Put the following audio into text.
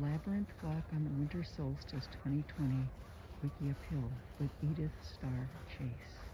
Labyrinth Walk on the Winter Solstice 2020 Wiki Uphill with Edith Starr Chase.